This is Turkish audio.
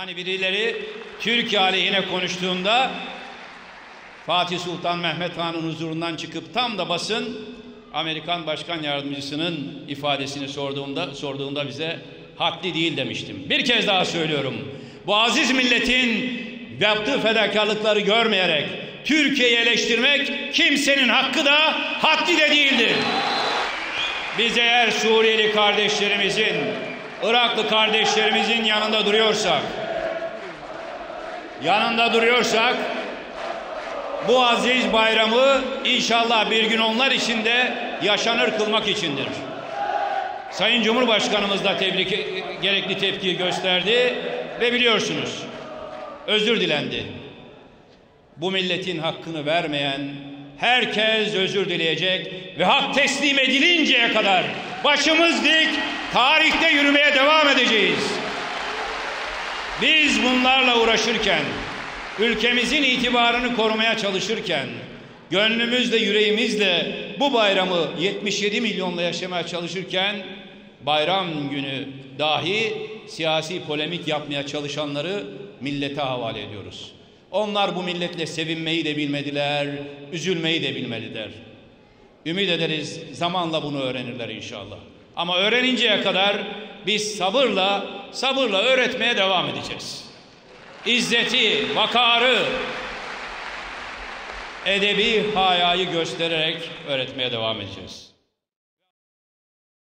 Hani birileri Türkiye aleyhine konuştuğunda Fatih Sultan Mehmet Han'ın huzurundan çıkıp tam da basın Amerikan Başkan Yardımcısının ifadesini sorduğumda sorduğunda bize haddi değil demiştim. Bir kez daha söylüyorum. Bu aziz milletin yaptığı fedakarlıkları görmeyerek Türkiye'yi eleştirmek kimsenin hakkı da haddi de değildir. Biz eğer Suriyeli kardeşlerimizin, Iraklı kardeşlerimizin yanında duruyorsak, yanında duruyorsak bu aziz bayramı inşallah bir gün onlar için de yaşanır kılmak içindir. Sayın Cumhurbaşkanımız da tebrik gerekli tepki gösterdi ve biliyorsunuz özür dilendi. Bu milletin hakkını vermeyen herkes özür dileyecek ve hak teslim edilinceye kadar başımız dik tarihte yürümeye devam edeceğiz. Biz bunlarla uğraşırken, ülkemizin itibarını korumaya çalışırken, gönlümüzle, yüreğimizle bu bayramı 77 milyonla yaşamaya çalışırken, bayram günü dahi siyasi polemik yapmaya çalışanları millete havale ediyoruz. Onlar bu milletle sevinmeyi de bilmediler, üzülmeyi de bilmediler. Ümit ederiz zamanla bunu öğrenirler inşallah. Ama öğreninceye kadar biz sabırla, sabırla öğretmeye devam edeceğiz. İzzeti, vakarı, edebi hayayı göstererek öğretmeye devam edeceğiz.